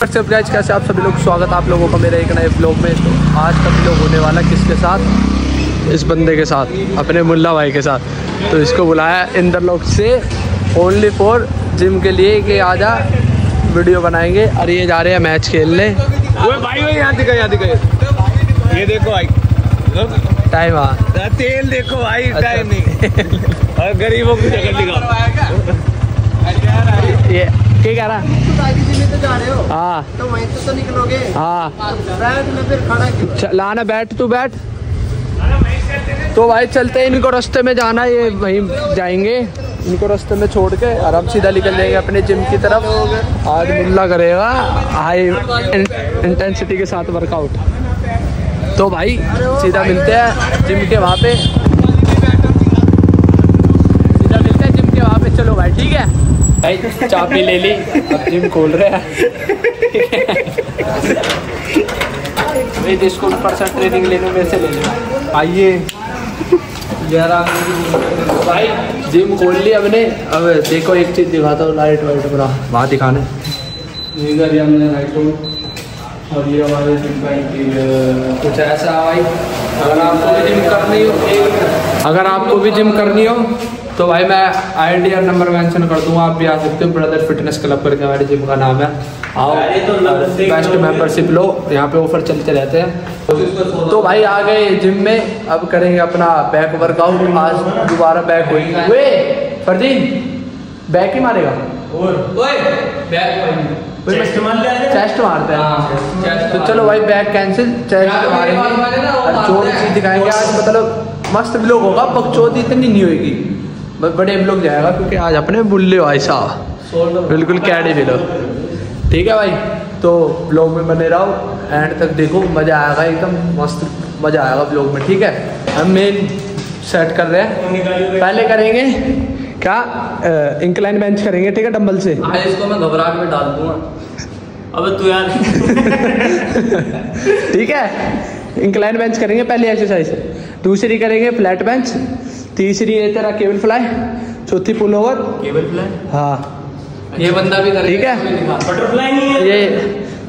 WhatsApp guys कैसे आप सभी लोग स्वागत आप लोगों का मेरे एक नए ब्लॉग में। तो आज का ब्लॉग होने वाला किसके साथ? इस बंदे के साथ अपने मुल्ला भाई के साथ। तो इसको बुलाया इंद्रलोक से ओनली फॉर जिम के लिए कि आजा वीडियो बनाएँगे। और ये जा रहे हैं मैच खेलने। भाई यहाँ दिखा यहाँ दिखा ये देखो भाई टाइम आ। तेल देखो भाई अच्छा। टाइम नहीं। और गरीबों की जगह दिखाओ। ये क्या कह रहा तो जा रहे हो हाँ तो वहीं से तो निकलोगे हाँ लाना बैठ तू बैठ तो भाई चलते हैं इनको रास्ते में जाना है, ये वहीं जाएँगे इनको रास्ते में छोड़ के और अब सीधा निकल जाएँगे अपने जिम की तरफ़ आज मुल्ला करेगा हाई इंटेंसिटी के साथ वर्कआउट तो भाई सीधा मिलते हैं जिम के वहाँ पे सीधा मिलते हैं जिम के वहाँ पे चलो भाई ठीक है भाई चाबी ले ली। अब जिम खोल रहे हैं। भाई जिसको परसेंट ट्रेनिंग लेने में से ले लो। आइए। भाई जिम खोल ली हमने। अब देखो एक चीज़ दिखाता हूँ लाइट वाइट पूरा वहाँ दिखाने। इधर हमने लाइट को और ये हमारे जिम का इंटीरियर कुछ ऐसा भाई अगर आपको भी जिम करनी हो अगर आपको भी जिम करनी हो तो भाई मैं I D R number mention कर दूँगा आप भी आ सकते हो ब्रदर फिटनेस क्लब करके हमारे जिम का नाम है। आओ तो बेस्ट मेंबरशिप लो यहाँ पे ऑफ़र चलते रहते हैं। तो भाई आ गए जिम में अब करेंगे अपना बैक वर्कआउट आज दोबारा बैक वे फरदीन बैक ही मारेगा। चेस्ट मारते हैं? तो चलो भाई बैक कैंसिल चेस्ट मारेंगे। चीज़ दिखाएँगे आज मतलब मस्त ब्लॉग होगा बकचोद इतनी नहीं होगी बड़े ब्लॉग जाएगा क्योंकि आज अपने बुल्ले भाई साहब बिल्कुल कैडे लोग ठीक है भाई तो ब्लॉग में बने रहो एंड तक देखो मज़ा आएगा एकदम मस्त मज़ा आएगा ब्लॉग में ठीक है? हम मेन सेट कर रहे हैं। पहले करेंगे क्या इंक्लाइन बेंच करेंगे ठीक है डम्बल से? आज इसको मैं घबराहट में डाल दूँगा। अबे तू यार। ठीक है इंक्लाइन बेंच करेंगे पहली एक्सरसाइज दूसरी करेंगे फ्लैट बेंच तीसरी है तेरा केबल फ्लाई चौथी पुल ओवर केबल फ्लाई? हाँ। ये बंदा भी करेगा ठीक है। बटरफ्लाई नहीं है ये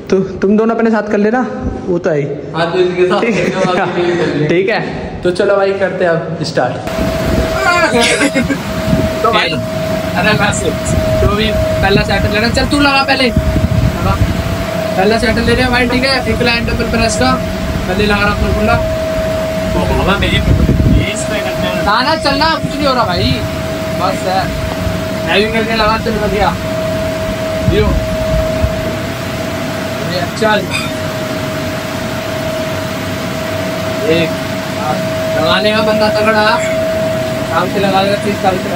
तु, तुम दोनों अपने साथ कर लेना वो तो है ही। हाँ तो इसके साथ ठीक है। है। तो चलो भाई करते हैं अब स्टार्ट तो भाई अरे तो भी पहला सेट लेना चल तू लगा पहले। लगा। पहला सेट ले रहे हैं भाई ठीक है? इंक्लाइन डबल प्रेस का। पहले लगा रहा खुला मेरी पे करते हैं ना ना चलना कुछ नहीं हो रहा भाई। बस है। ड्राइविंग करके लगा चल बढ़िया यो ये चल। एक लगाने का बंदा तगड़ा। शाम से लगा देगा तीस तारीख को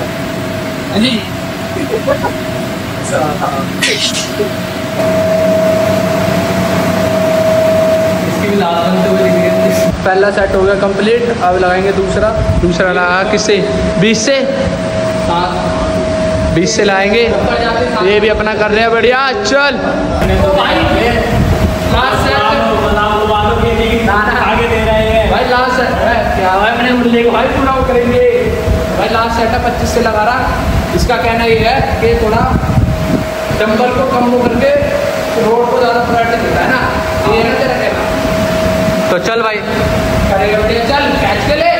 हाँ। जी इसकी भी लाल है पहला सेट हो गया कंप्लीट अब लगाएँगे दूसरा। दूसरा लगा किससे बीस से? बीस से लाएँगे। ये भी अपना कर रहे हैं बढ़िया चल। लास्ट सेट आगे दे रहे हैं। भाई लास्ट क्या भाई मैंने मुल्ले को भाई पूरा वो करेंगे भाई लास्ट सेट है पच्चीस से लगा रहा। इसका कहना ये है कि थोड़ा डंबल को कम करके रोड को ज़्यादा प्रायोरिटी देता है ना। ये ना तेरा कहना चल भाई। चल कैच के ले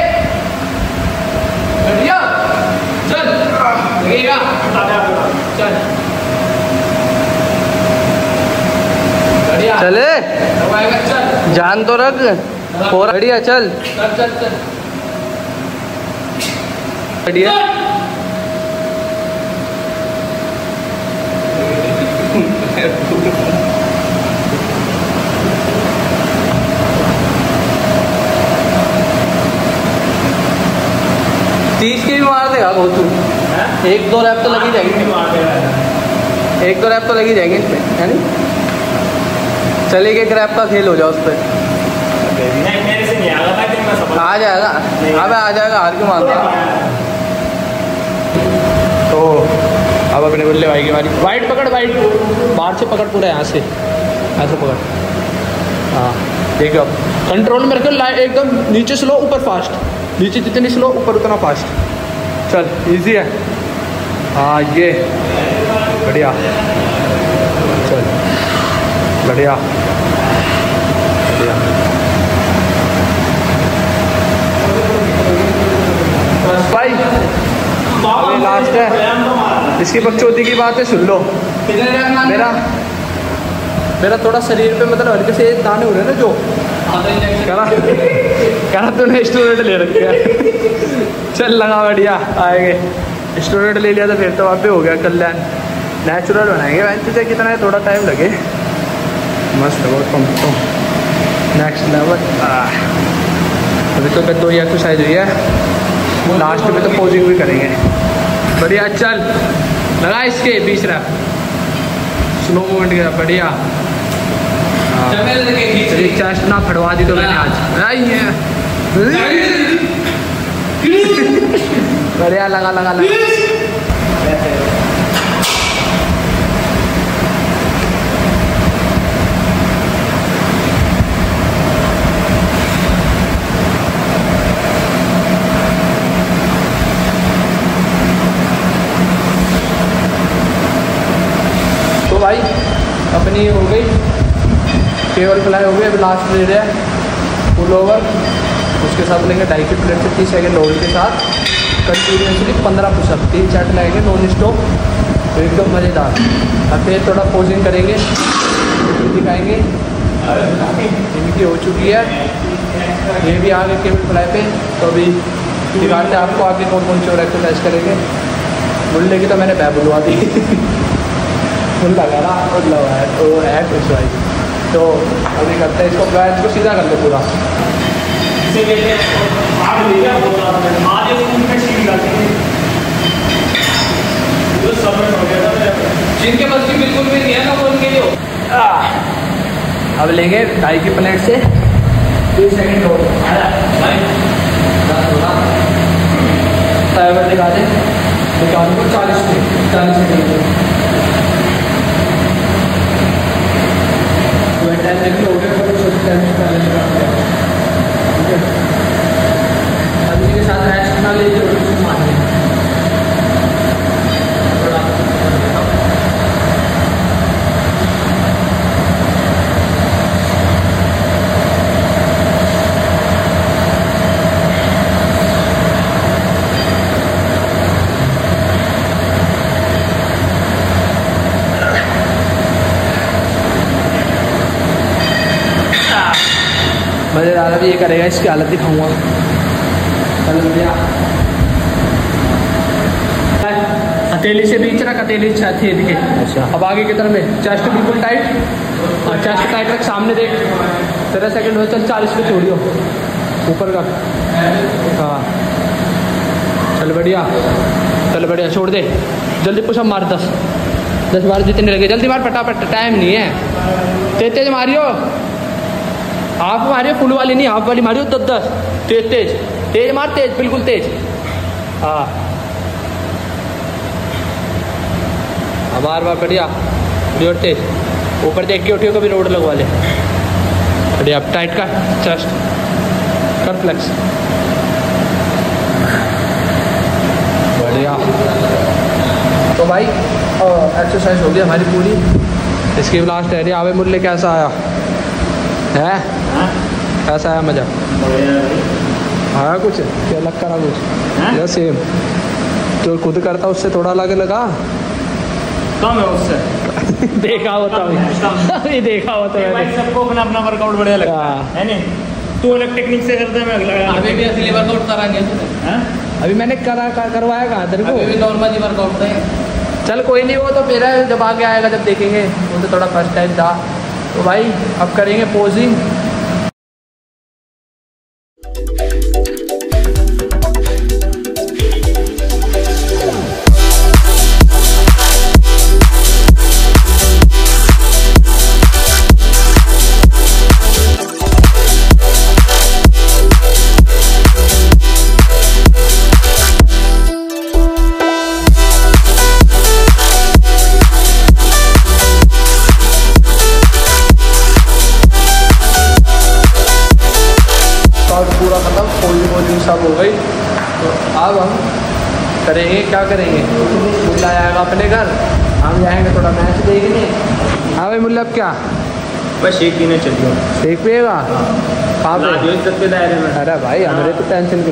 बढ़िया। चल। लगेगा चल। बढ़िया। चले चल। जान तो रख। बढ़िया चल। चल चल चल। बढ़िया। तीस की भी मार देगा बहुत। एक दो रैप तो लगी जाएगी। एक दो रैप तो लगी जाएँगे इसमें है नहीं चलिए एक रैप का खेल हो जाओ उस पर मेरे आ जाएगा। अबे आ जाएगा, हार क्यों मानता तो अब अपने बल्ले भाई की बारी। वाइट पकड़ वाइट बाहर से पकड़ पूरा यहाँ से। ऐसे पकड़। हाँ देखो। अब कंट्रोल में रखो एकदम नीचे स्लो ऊपर फास्ट नीचे जितनी स्लो, ऊपर उतना फास्ट चल इजी है। हाँ ये। बढ़िया। चल। बढ़िया। बढ़िया। भाई, अभी लास्ट है। इसकी बकचोदी की बात है सुन लो। मेरा मेरा थोड़ा शरीर पे मतलब हल्के से दाने हो रहे हैं ना, जो करा स्टूडेंट ले रखे चल लगा बढ़िया आएँगे। स्टूडेंट ले लिया तो फिर तो वहाँ पे हो गया कल्याण। नेचुरल बनाएँगे। वैसे तुझे कितना है? थोड़ा टाइम लगे। मस्त बहुत कम तो नेक्स्ट लेवल अभी तो दो ही एक्सरसाइज हुई है। लास्ट में तो पोजिंग भी करेंगे। बढ़िया चल। लगा इसके बीच रहा स्लो मूवमेंट साथ, बढ़िया। तेरी ना फड़वा दी तो मैंने आज। आई है। बढ़िया लगा लगा लगा। तो भाई अपनी हो गई। केवल फ्लाई हो। गई अभी लास्ट ले रहे हैं। फुल ओवर उसके साथ लेंगे ढाई की प्लेट से तीस सेकेंड ओवर के साथ। कंटिन्यूसली पंद्रह पुशअप तीन चार्ट लगाएँगे नॉन स्टॉप तो एकदम मज़ेदार। अब फिर थोड़ा पोजिंग करेंगे। दिखाएँगे। इनकी हो चुकी है। ये भी आ गए केबल फ्लाई पे। तो अभी दिखाते हैं आपको आगे कौन कौन से और एक्सरसाइज करेंगे। मुल्ले की तो मैंने बैब बुलवा दी। फुल लगा ना फुल लगा है। तो है कुछ भाई। तो अभी करते हैं इसको बैच को सीधा कर दो पूरा। जिनके बस की बिल्कुल भी नहीं है ना वो उनके लिए अब लेंगे ढाई की प्लेट से। तीस सेकेंड हो टाइमर दिखा दे। निकाल को चालीस मिनट चालीस सेकेंड टाइम लो हो। गया पर छोटे टाइम पहले निकाल दिया ठीक है अभी के साथ मैच ना लीजिए और उसको मज़ेदार अभी ये करेगा इसकी हालत दिखाऊँगा। चल हथेली से बीच रख हथेली छाती दिखे अच्छा। अब आगे की तरफ़ में चेस्ट बिल्कुल टाइट हाँ चेस्ट टाइट रख सामने देख। तेरह सेकंड हो चल चालीस पे छोड़ियो। ऊपर का हाँ। चल बढ़िया। चल बढ़िया छोड़ दे। जल्दी पुशअप मार दस। दस बार जितने लगे जल्दी मार फटाफट। टाइम नहीं है। तेज तेज मारियो। हाफ़ मारियो फुल वाली नहीं हाफ़ वाली मारियो दस दस तेज तेज तेज मार तेज बिल्कुल तेज। हाँ। हाँ, बार बार बढ़िया। ज़ोर तेज। ऊपर देख के उठियो कभी रोड लगवा ले। बढ़िया अब टाइट का चेस्ट कर फ्लेक्स बढ़िया। तो भाई एक्सरसाइज हो गई हमारी पूरी। इसकी लास्ट है आवे मूल्य कैसा आया? है? कैसा आया मज़ा। आया कुछ। क्या लग करा कुछ? या सेम जो खुद करता उससे थोड़ा अलग लगा? कम है उससे। देखा होता अभी देखा होता भाई सबको अपना अपना वर्कआउट बढ़िया लगता हाँ। है। है नहीं? तू अलग टेक्निक से करता है मैं अगला अभी भी असली वर्कआउट करेंगे हाँ? अभी मैंने करा कर, करवाया कहाँ? तेरे अभी भी नॉर्मल ही वर्कआउट है चल कोई नहीं वो तो मेरा जब आगे आएगा जब देखेंगे। वो तो थोड़ा फ़र्स्ट टाइम था। तो भाई अब करेंगे पोजिंग अब हम। करेंगे क्या करेंगे? मुल्ला आएगा अपने घर। हम जाएँगे थोड़ा मैच देखने। हाँ भाई मुल्ला अब क्या? बस शेक पीने चलियो देख पिएगा में। अरे भाई हमारे तो टेंशन की।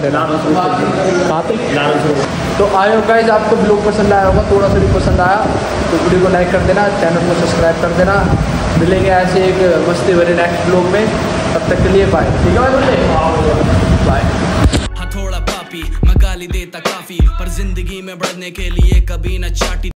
तो आयो गाइज़ आपको ब्लॉग पसंद आया होगा थोड़ा सा भी पसंद आया तो वीडियो को लाइक कर देना चैनल को सब्सक्राइब कर देना। मिलेंगे ऐसे एक मस्ती भरे नेक्स्ट ब्लॉग में। तब तक के लिए बाय ठीक है बाय गाली देता काफ़ी पर ज़िंदगी में बढ़ने के लिए कभी न चाटी